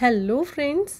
Hello friends,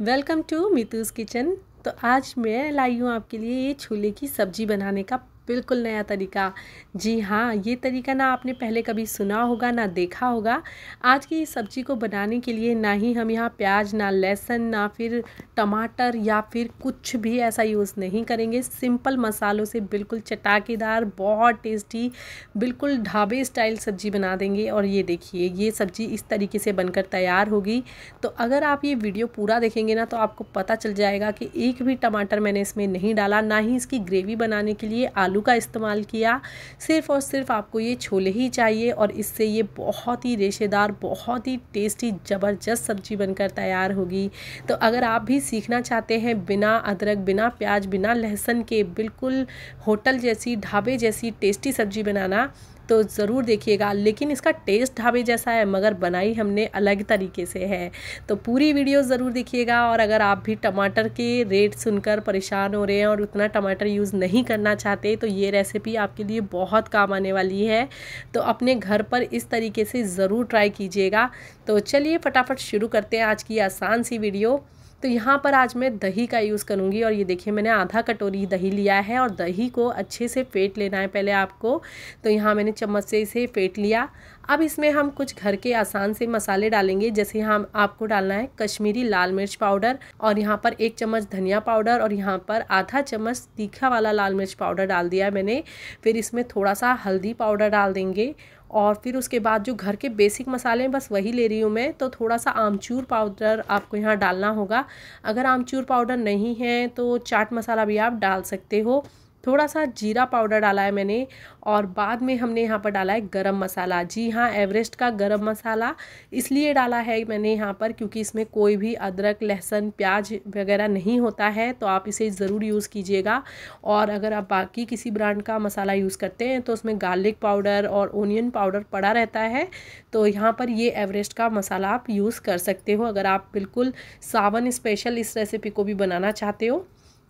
welcome to Mitu's kitchen. तो आज मैं लाई हूँ आपके लिए ये छोले की सब्ज़ी बनाने का बिल्कुल नया तरीका। जी हाँ ये तरीका ना आपने पहले कभी सुना होगा, ना देखा होगा। आज की इस सब्ज़ी को बनाने के लिए ना ही हम यहाँ प्याज, ना लहसुन, ना फिर टमाटर या फिर कुछ भी ऐसा यूज़ नहीं करेंगे। सिंपल मसालों से बिल्कुल चटाकेदार, बहुत टेस्टी, बिल्कुल ढाबे स्टाइल सब्ज़ी बना देंगे। और ये देखिए, ये सब्ज़ी इस तरीके से बनकर तैयार होगी। तो अगर आप ये वीडियो पूरा देखेंगे ना तो आपको पता चल जाएगा कि एक भी टमाटर मैंने इसमें नहीं डाला, ना ही इसकी ग्रेवी बनाने के लिए आलू आलू का इस्तेमाल किया। सिर्फ़ और सिर्फ़ आपको ये छोले ही चाहिए और इससे ये बहुत ही रेशेदार, बहुत ही टेस्टी, ज़बरदस्त सब्ज़ी बनकर तैयार होगी। तो अगर आप भी सीखना चाहते हैं बिना अदरक, बिना प्याज, बिना लहसुन के बिल्कुल होटल जैसी, ढाबे जैसी टेस्टी सब्ज़ी बनाना तो ज़रूर देखिएगा, लेकिन इसका टेस्ट ढाबे जैसा है, मगर बनाई हमने अलग तरीके से है। तो पूरी वीडियो ज़रूर देखिएगा, और अगर आप भी टमाटर के रेट सुनकर परेशान हो रहे हैं और उतना टमाटर यूज़ नहीं करना चाहते तो ये रेसिपी आपके लिए बहुत काम आने वाली है। तो अपने घर पर इस तरीके से ज़रूर ट्राई कीजिएगा। तो चलिए फटाफट शुरू करते हैं आज की आसान सी वीडियो तो यहाँ पर आज मैं दही का यूज़ करूँगी और ये देखिए मैंने आधा कटोरी दही लिया है और दही को अच्छे से फेंट लेना है पहले आपको। तो यहाँ मैंने चम्मच से इसे फेंट लिया। अब इसमें हम कुछ घर के आसान से मसाले डालेंगे। जैसे यहाँ आपको डालना है कश्मीरी लाल मिर्च पाउडर और यहाँ पर एक चम्मच धनिया पाउडर और यहाँ पर आधा चम्मच तीखा वाला लाल मिर्च पाउडर डाल दिया मैंने। फिर इसमें थोड़ा सा हल्दी पाउडर डाल देंगे। और फिर उसके बाद जो घर के बेसिक मसाले हैं, बस वही ले रही हूँ मैं। तो थोड़ा सा आमचूर पाउडर आपको यहाँ डालना होगा। अगर आमचूर पाउडर नहीं है तो चाट मसाला भी आप डाल सकते हो। थोड़ा सा जीरा पाउडर डाला है मैंने और बाद में हमने यहाँ पर डाला है गरम मसाला। जी हाँ एवरेस्ट का गरम मसाला इसलिए डाला है मैंने यहाँ पर क्योंकि इसमें कोई भी अदरक, लहसुन, प्याज वगैरह नहीं होता है तो आप इसे ज़रूर यूज़ कीजिएगा। और अगर आप बाकी किसी ब्रांड का मसाला यूज़ करते हैं तो उसमें गार्लिक पाउडर और ओनियन पाउडर पड़ा रहता है तो यहाँ पर ये एवरेस्ट का मसाला आप यूज़ कर सकते हो। अगर आप बिल्कुल सावन स्पेशल इस रेसिपी को भी बनाना चाहते हो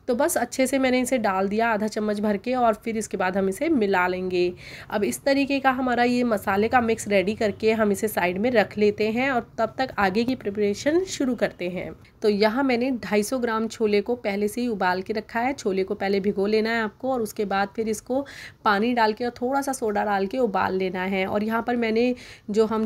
तो बस अच्छे से मैंने इसे डाल दिया आधा चम्मच भर के और फिर इसके बाद हम इसे मिला लेंगे। अब इस तरीके का हमारा ये मसाले का मिक्स रेडी करके हम इसे साइड में रख लेते हैं और तब तक आगे की प्रिपरेशन शुरू करते हैं। तो यहाँ मैंने 250 ग्राम छोले को पहले से ही उबाल के रखा है। छोले को पहले भिगो लेना है आपको और उसके बाद फिर इसको पानी डाल के और थोड़ा सा सोडा डाल के उबाल लेना है। और यहाँ पर मैंने जो हम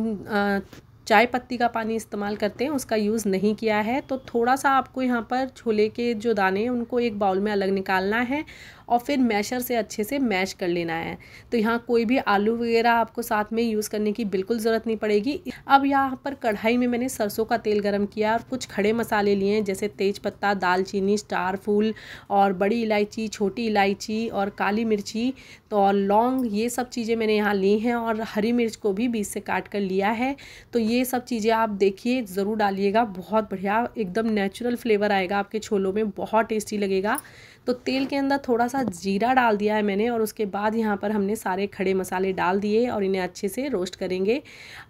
चाय पत्ती का पानी इस्तेमाल करते हैं, उसका यूज़ नहीं किया है तो थोड़ा सा आपको यहाँ पर छोले के जो दाने हैं, उनको एक बाउल में अलग निकालना है और फिर मैशर से अच्छे से मैश कर लेना है। तो यहाँ कोई भी आलू वगैरह आपको साथ में यूज़ करने की बिल्कुल ज़रूरत नहीं पड़ेगी। अब यहाँ पर कढ़ाई में मैंने सरसों का तेल गर्म किया और कुछ खड़े मसाले लिए हैं, जैसे तेज पत्ता, दालचीनी, स्टार फूल और बड़ी इलायची, छोटी इलायची और काली मिर्ची। तो और लौंग, ये सब चीज़ें मैंने यहाँ ली हैं और हरी मिर्च को भी बीच से काट कर लिया है। तो ये सब चीज़ें आप देखिए, ज़रूर डालिएगा, बहुत बढ़िया, एकदम नेचुरल फ्लेवर आएगा, आपके छोलों में बहुत टेस्टी लगेगा। तो तेल के अंदर थोड़ा सा जीरा डाल दिया है मैंने और उसके बाद यहाँ पर हमने सारे खड़े मसाले डाल दिए और इन्हें अच्छे से रोस्ट करेंगे।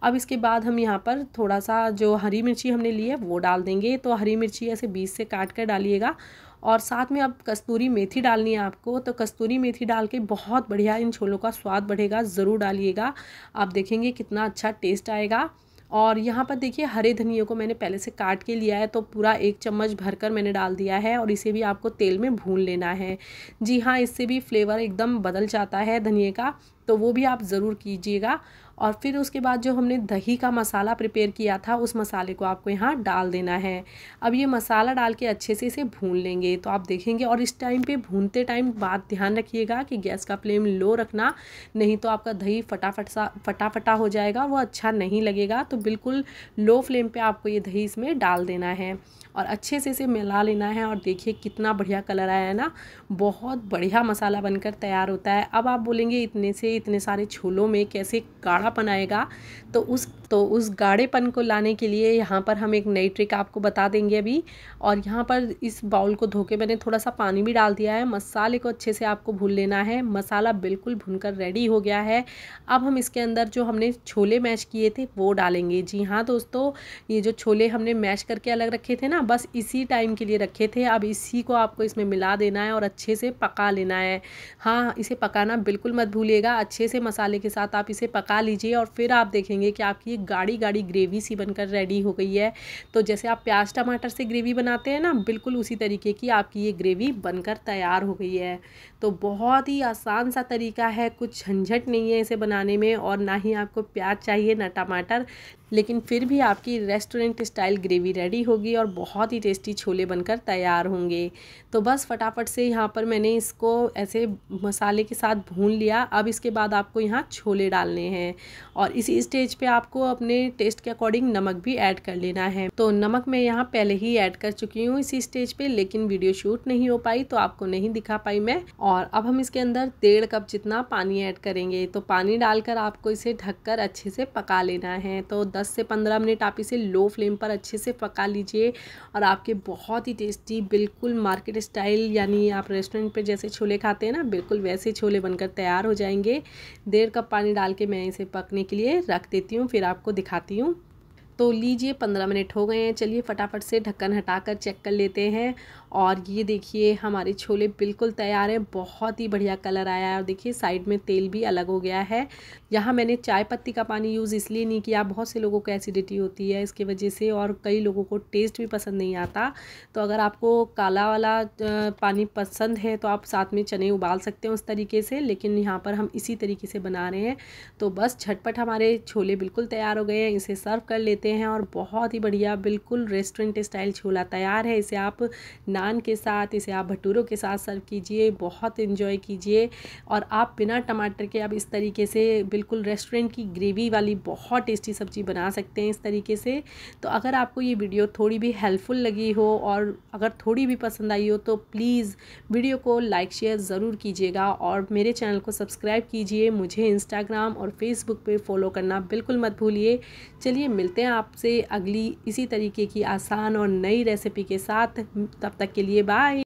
अब इसके बाद हम यहाँ पर थोड़ा सा जो हरी मिर्ची हमने ली है वो डाल देंगे। तो हरी मिर्ची ऐसे बीच से काट कर डालिएगा और साथ में अब कस्तूरी मेथी डालनी है आपको। तो कस्तूरी मेथी डाल के बहुत बढ़िया इन छोलों का स्वाद बढ़ेगा, ज़रूर डालिएगा। आप देखेंगे कितना अच्छा टेस्ट आएगा। और यहाँ पर देखिए हरे धनिए को मैंने पहले से काट के लिया है तो पूरा एक चम्मच भर कर मैंने डाल दिया है और इसे भी आपको तेल में भून लेना है। जी हाँ इससे भी फ्लेवर एकदम बदल जाता है धनिए का तो वो भी आप ज़रूर कीजिएगा। और फिर उसके बाद जो हमने दही का मसाला प्रिपेयर किया था, उस मसाले को आपको यहाँ डाल देना है। अब ये मसाला डाल के अच्छे से इसे भून लेंगे तो आप देखेंगे और इस टाइम पे भूनते टाइम बात ध्यान रखिएगा कि गैस का फ्लेम लो रखना, नहीं तो आपका दही फटाफट सा, फटाफटा हो जाएगा, वो अच्छा नहीं लगेगा तो बिल्कुल लो फ्लेम पर आपको ये दही इसमें डाल देना है। और अच्छे से इसे मिला लेना है और देखिए कितना बढ़िया कलर आया है ना, बहुत बढ़िया मसाला बनकर तैयार होता है। अब आप बोलेंगे इतने से इतने सारे छोलों में कैसे गाढ़ापन आएगा। तो उस तो उस गाढ़ेपन को लाने के लिए यहाँ पर हम एक नई ट्रिक आपको बता देंगे अभी। और यहाँ पर इस बाउल को धो के मैंने थोड़ा सा पानी भी डाल दिया है। मसाले को अच्छे से आपको भून लेना है। मसाला बिल्कुल भुनकर रेडी हो गया है। अब हम इसके अंदर जो हमने छोले मैश किए थे, वो डालेंगे। जी हाँ दोस्तों, ये जो छोले हमने मैश करके अलग रखे थे ना, बस इसी टाइम के लिए रखे थे। अब इसी को आपको इसमें मिला देना है और अच्छे से पका लेना है। हाँ इसे पकाना बिल्कुल मत भूलिएगा। अच्छे से मसाले के साथ आप इसे पका लीजिए और फिर आप देखेंगे कि आपकी गाढ़ी गाढ़ी ग्रेवी सी बनकर रेडी हो गई है। तो जैसे आप प्याज टमाटर से ग्रेवी बनाते हैं ना, बिल्कुल उसी तरीके की आपकी ये ग्रेवी बनकर तैयार हो गई है। तो बहुत ही आसान सा तरीका है, कुछ झंझट नहीं है इसे बनाने में और ना ही आपको प्याज चाहिए, ना टमाटर लेकिन फिर भी आपकी रेस्टोरेंट स्टाइल ग्रेवी रेडी होगी और बहुत ही टेस्टी छोले बनकर तैयार होंगे। तो बस फटाफट से यहाँ पर मैंने इसको ऐसे मसाले के साथ भून लिया। अब इसके बाद आपको यहाँ छोले डालने हैं और इसी स्टेज पे आपको अपने टेस्ट के अकॉर्डिंग नमक भी ऐड कर लेना है। तो नमक मैं यहाँ पहले ही ऐड कर चुकी हूँ इसी स्टेज पे, लेकिन वीडियो शूट नहीं हो पाई तो आपको नहीं दिखा पाई मैं। और अब हम इसके अंदर डेढ़ कप जितना पानी ऐड करेंगे तो पानी डालकर आपको इसे ढककर अच्छे से पका लेना है। तो दस से पंद्रह मिनट आप इसे लो फ्लेम पर अच्छे से पका लीजिए और आपके बहुत ही टेस्टी, बिल्कुल मार्केट स्टाइल यानी आप रेस्टोरेंट पर जैसे छोले खाते हैं ना, बिल्कुल वैसे छोले बनकर तैयार हो जाएँगे। डेढ़ कप पानी डाल के मैं इसे पकने के लिए रख देती हूँ, फिर आपको दिखाती हूँ। तो लीजिए, पंद्रह मिनट हो गए हैं। चलिए फटाफट से ढक्कन हटाकर चेक कर लेते हैं। और ये देखिए, हमारे छोले बिल्कुल तैयार हैं। बहुत ही बढ़िया कलर आया है। और देखिए, साइड में तेल भी अलग हो गया है। यहाँ मैंने चाय पत्ती का पानी यूज़ इसलिए नहीं किया। बहुत से लोगों को एसिडिटी होती है इसके वजह से और कई लोगों को टेस्ट भी पसंद नहीं आता। तो अगर आपको काला वाला पानी पसंद है तो आप साथ में चने उबाल सकते हैं उस तरीके से। लेकिन यहाँ पर हम इसी तरीके से बना रहे हैं। तो बस झटपट हमारे छोले बिल्कुल तैयार हो गए हैं। इसे सर्व कर लेते हैं और बहुत ही बढ़िया, बिल्कुल रेस्टोरेंट स्टाइल छोला तैयार है। इसे आप नान के साथ, इसे आप भटूरों के साथ सर्व कीजिए, बहुत इन्जॉय कीजिए। और आप बिना टमाटर के अब इस तरीके से बिल्कुल रेस्टोरेंट की ग्रेवी वाली बहुत टेस्टी सब्ज़ी बना सकते हैं इस तरीके से। तो अगर आपको ये वीडियो थोड़ी भी हेल्पफुल लगी हो और अगर थोड़ी भी पसंद आई हो तो प्लीज़ वीडियो को लाइक, शेयर ज़रूर कीजिएगा और मेरे चैनल को सब्सक्राइब कीजिए। मुझे इंस्टाग्राम और फेसबुक पे फॉलो करना बिल्कुल मत भूलिए। चलिए मिलते हैं आपसे अगली इसी तरीके की आसान और नई रेसिपी के साथ। तब तक के लिए बाय